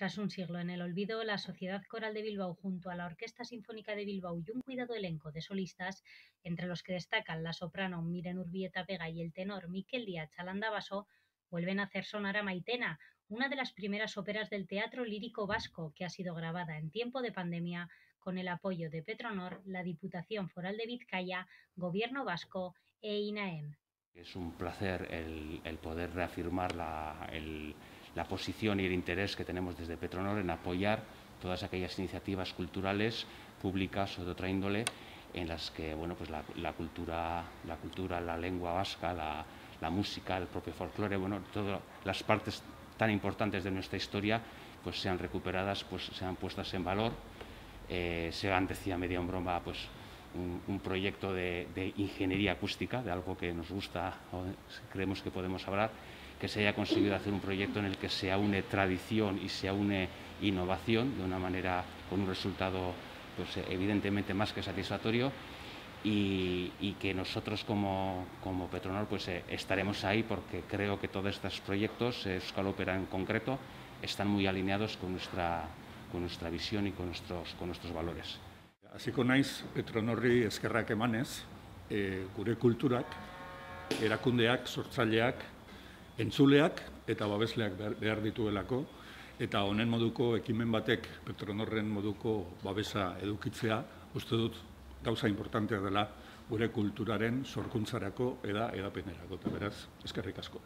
Tras un siglo en el olvido, la Sociedad Coral de Bilbao junto a la Orquesta Sinfónica de Bilbao y un cuidado elenco de solistas, entre los que destacan la soprano Miren Urbieta Pega y el tenor Miquel Díaz Chalandabaso, vuelven a hacer sonar a Maitena, una de las primeras óperas del teatro lírico vasco que ha sido grabada en tiempo de pandemia con el apoyo de Petronor, la Diputación Foral de Vizcaya, Gobierno Vasco e INAEM. Es un placer el, poder reafirmar el, la posición y el interés que tenemos desde Petronor en apoyar todas aquellas iniciativas culturales públicas o de otra índole en las que bueno, pues la, cultura, la cultura, la lengua vasca, la, música, el propio folclore, bueno, todas las partes tan importantes de nuestra historia pues sean recuperadas, pues sean puestas en valor. Eh, sean, decía media en broma, pues un, proyecto de, de, ingeniería acústica, de algo que nos gusta o creemos que podemos hablar, que se haya conseguido hacer un proyecto en el que se aúne tradición y se aúne innovación de una manera con un resultado pues, evidentemente más que satisfactorio y, que nosotros como, como Petronor pues, eh, estaremos ahí porque creo que todos estos proyectos, Euskal Opera en concreto, están muy alineados con nuestra, con nuestra visión y con nuestros, con nuestros valores. Hasiko naiz Petronorri eskerrak emanez, e, gure kulturak, erakundeak, sortzaileak, entzuleak eta babesleak behar dituelako, eta honen moduko ekimen batek Petronorren moduko babesa edukitzea, uste dut gauza importantea dela gure kulturaren sorkuntzarako eda edapenerako, eta beraz, eskerrik asko.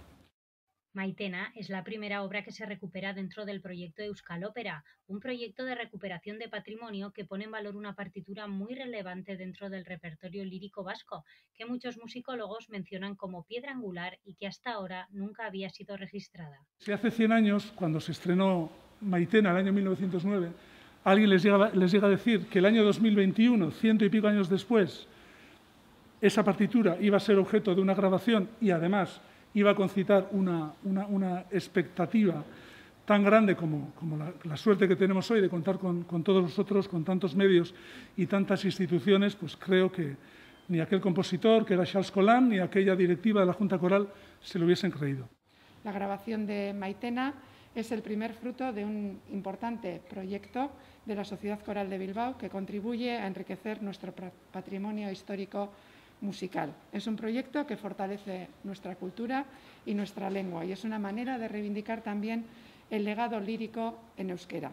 Maitena es la primera obra que se recupera dentro del proyecto Euskal Ópera, un proyecto de recuperación de patrimonio que pone en valor una partitura muy relevante dentro del repertorio lírico vasco, que muchos musicólogos mencionan como piedra angular y que hasta ahora nunca había sido registrada. Si hace 100 años, cuando se estrenó Maitena, el año 1909, alguien les llega, les llega a decir que el año 2021, ciento y pico años después, esa partitura iba a ser objeto de una grabación y además iba a concitar una, una, una expectativa tan grande como, como la, suerte que tenemos hoy de contar con, con, todos nosotros, con tantos medios y tantas instituciones, pues creo que ni aquel compositor, que era Charles Colán, ni aquella directiva de la Junta Coral se lo hubiesen creído. La grabación de Maitena es el primer fruto de un importante proyecto de la Sociedad Coral de Bilbao que contribuye a enriquecer nuestro patrimonio histórico musical. Es un proyecto que fortalece nuestra cultura y nuestra lengua y es una manera de reivindicar también el legado lírico en euskera.